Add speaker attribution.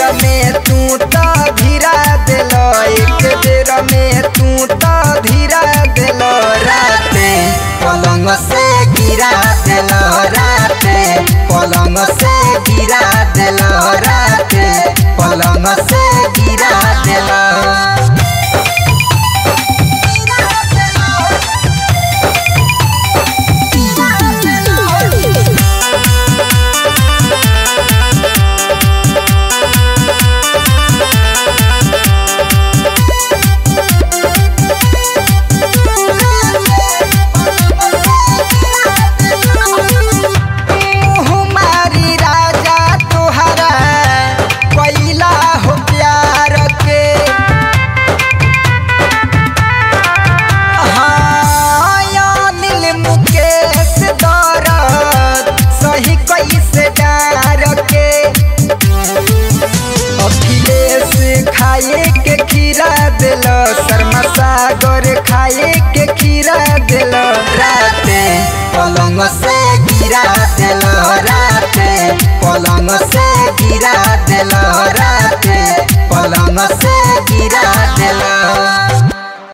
Speaker 1: बेर में तू दिल से शर्मा सागर खाए के खीरा दिल रात। पलंग से गिरा दिल रात। पलंग से गिरा दिल रात। पलंग